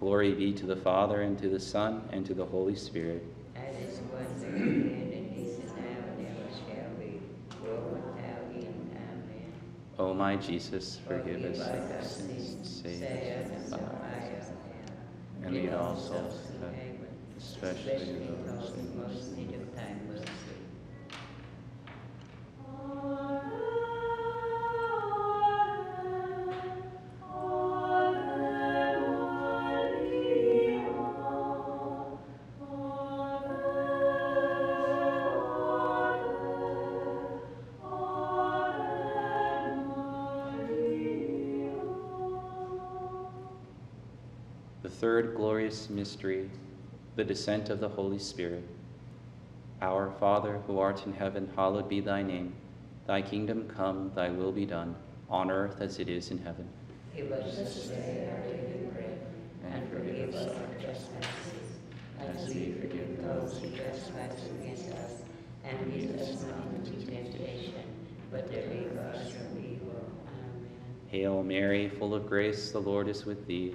Glory be to the Father, and to the Son, and to the Holy Spirit. As it was in the is now, and ever shall be, world without end. Amen. O my Jesus, forgive us our sins, save us from the fire, and lead all souls to heaven, especially those in most need of thy mercy. Third glorious mystery, the descent of the Holy Spirit. Our Father, who art in heaven, hallowed be thy name. Thy kingdom come, thy will be done, on earth as it is in heaven. Give us this day our daily bread, and forgive us our trespasses, as we forgive those who trespass against us. And lead us not into temptation, but deliver us from evil. Amen. Hail Mary, full of grace, the Lord is with thee.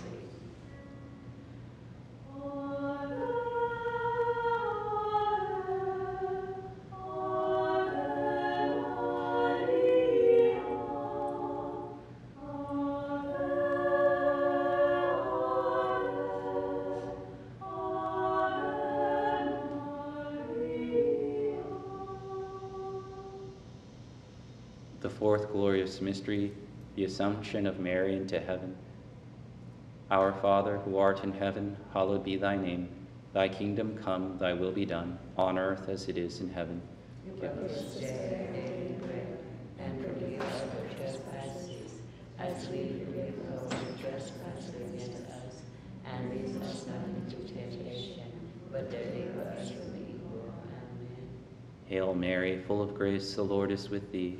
Mystery, the Assumption of Mary into heaven. Our Father, who art in heaven, hallowed be thy name. Thy kingdom come, thy will be done, on earth as it is in heaven. Give us This day our daily bread, and forgive us our trespasses, as we forgive those who trespass against us. And lead us not into temptation, but deliver us from evil. Amen. Hail Mary, full of grace, the Lord is with thee.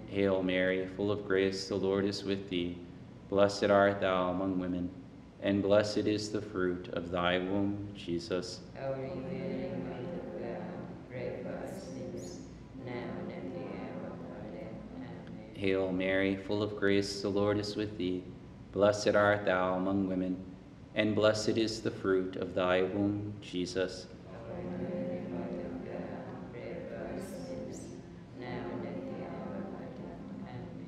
Hail Mary, full of grace, the Lord is with thee. Blessed art thou among women, and blessed is the fruit of thy womb, Jesus. Mary, Mother of God, pray for us sinners, now and at the hour of our death. Amen. Hail Mary, full of grace, the Lord is with thee. Blessed art thou among women, and blessed is the fruit of thy womb, Jesus. Holy Mary, Mother of God, pray for us sinners, now and at the hour of our death. Amen.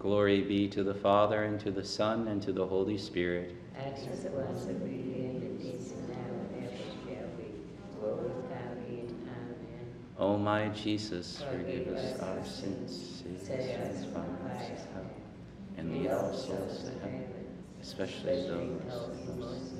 Glory be to the Father, and to the Son, and to the Holy Spirit. As it was in the beginning, it is amen. O my Jesus, forgive us our sins, save us from life's hell, and lead all souls to heaven, especially those who most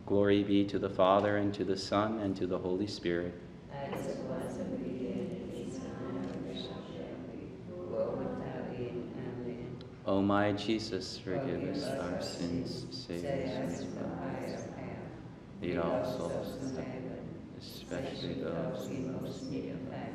Glory be to the Father, and to the Son, and to the Holy Spirit. As it was in the beginning, is now, and shall be, world without end. Amen. O my Jesus, forgive us our sins, save us from the fire. Lead all souls to heaven, especially those in most need of thy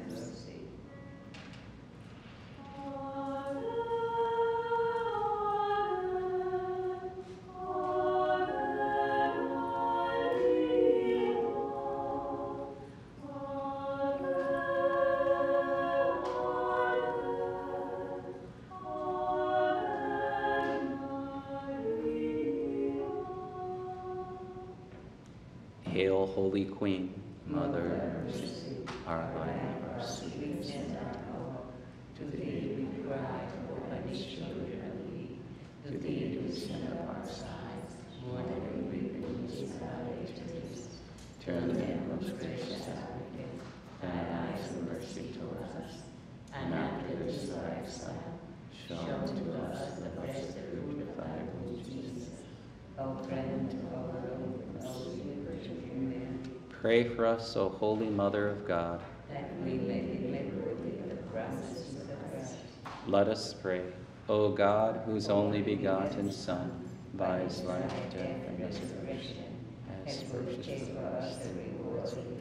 eyes mercy towards us, and after this our exile, show unto us the blessed fruit of thy womb, Jesus. O clement, O Lord, O sweet Virgin Mary, Pray for us, O Holy Mother of God. that we may be worthy of the Let us pray. O God, whose only begotten Son, by his life, death, and resurrection, has purchased for us the rewards of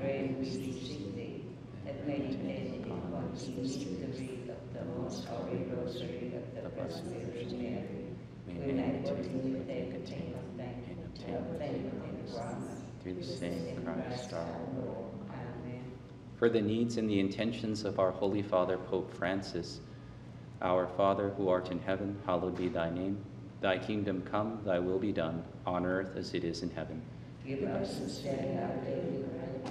grant we beseech thee that meditating upon these mysteries of the most holy rosary of the Blessed Virgin Mary, we may continually contain of thank and obtain thank promise through the same Christ our Lord. Amen. For the needs and the intentions of our Holy Father, Pope Francis, our Father who art in heaven, hallowed be thy name. Thy kingdom come, thy will be done, on earth as it is in heaven. Give us this day our daily bread,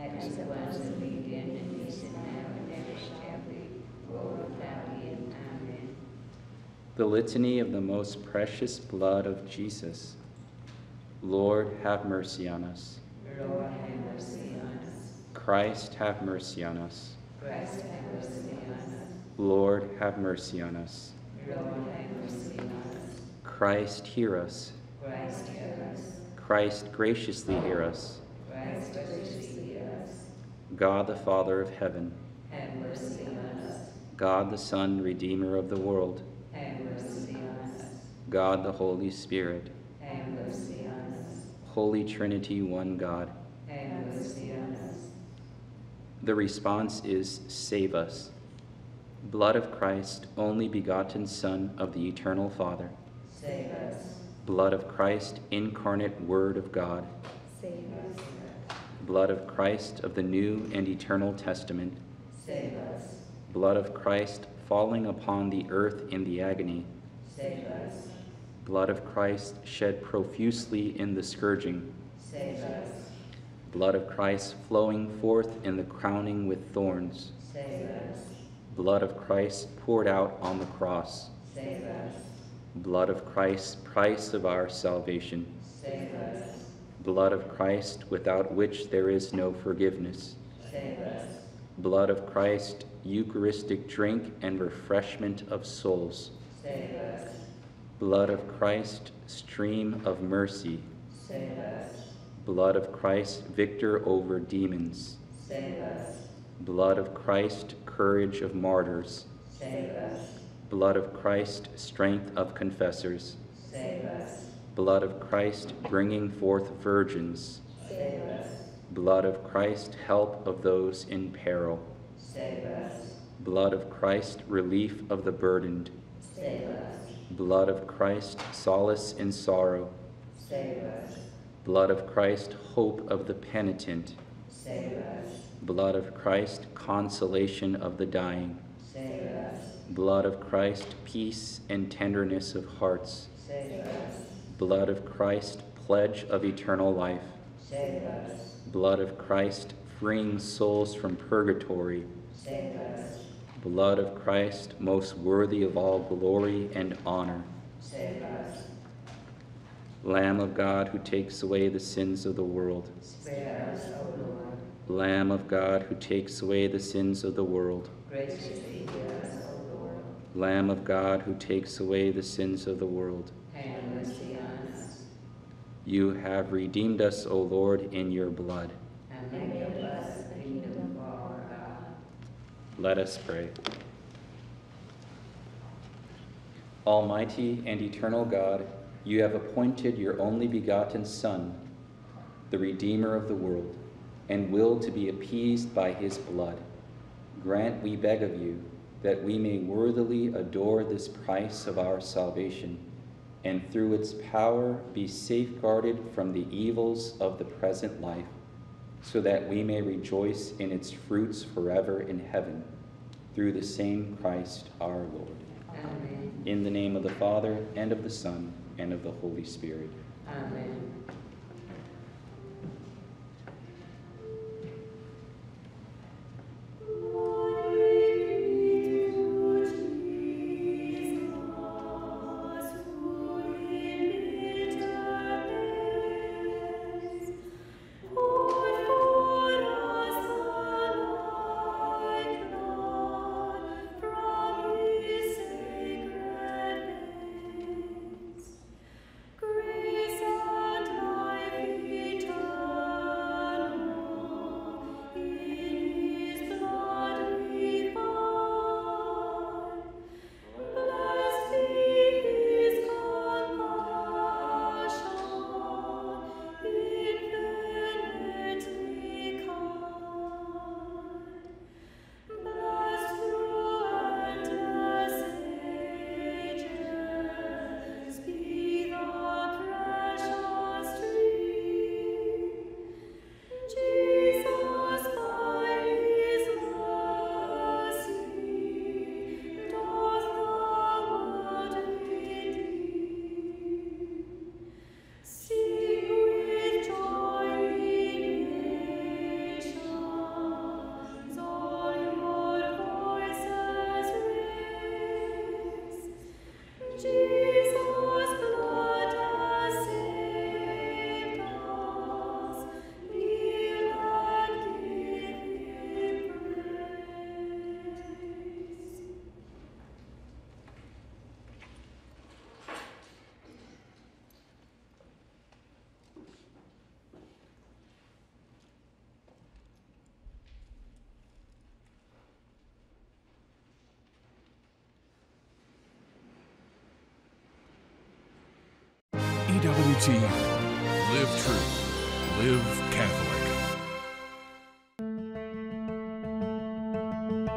As it was in the beginning, is and now, and ever shall be, world without end. Amen. The Litany of the Most Precious Blood of Jesus. Lord, have mercy on us. Lord, have mercy on us. Christ, have mercy on us. Christ, have mercy on us. Lord, have mercy on us. Lord, have mercy on us. Christ, hear us. Christ, hear us. Christ, graciously hear us. Christ, graciously hear us. God the Father of heaven, Have mercy on us. God the Son, Redeemer of the world, Have mercy on us. God the Holy Spirit, Have mercy on us. Holy Trinity, one God. Have mercy on us. The response is Save us. Blood of Christ, only begotten Son of the eternal Father. Save us. Blood of Christ, incarnate Word of God. Save us. Blood of Christ of the New and Eternal Testament. Save us. Blood of Christ falling upon the earth in the agony. Save us. Blood of Christ shed profusely in the scourging. Save us. Blood of Christ flowing forth in the crowning with thorns. Save us. Blood of Christ poured out on the cross. Save us. Blood of Christ, price of our salvation. Save us. Blood of Christ, without which there is no forgiveness. Blood of Christ, Eucharistic drink and refreshment of souls. Blood of Christ, stream of mercy. Blood of Christ, victor over demons. Blood of Christ, courage of martyrs. Blood of Christ, strength of confessors. Save us. Blood of Christ, bringing forth virgins. Save us. Blood of Christ, help of those in peril. Save us. Blood of Christ, relief of the burdened. Save us. Blood of Christ, solace in sorrow. Save us. Blood of Christ, hope of the penitent. Save us. Blood of Christ, consolation of the dying. Save us. Blood of Christ, peace and tenderness of hearts. Save us. Blood of Christ, pledge of eternal life. Save us. Blood of Christ, freeing souls from purgatory. Save us. Blood of Christ, most worthy of all glory and honor. Save us. Lamb of God, who takes away the sins of the world. Spare us, O Lord. Lamb of God, who takes away the sins of the world. Graciously hear us, O Lord. Lamb of God, who takes away the sins of the world. Have mercy on. You have redeemed us, O Lord, in your blood. Us the kingdom of our God. Let us pray. Almighty and eternal God, you have appointed your only begotten Son, the Redeemer of the world, and will to be appeased by his blood. Grant, we beg of you, that we may worthily adore this price of our salvation, and through its power be safeguarded from the evils of the present life, so that we may rejoice in its fruits forever in heaven, through the same Christ our Lord. Amen. In the name of the Father, and of the Son, and of the Holy Spirit. Amen. EWTN. Live true. Live.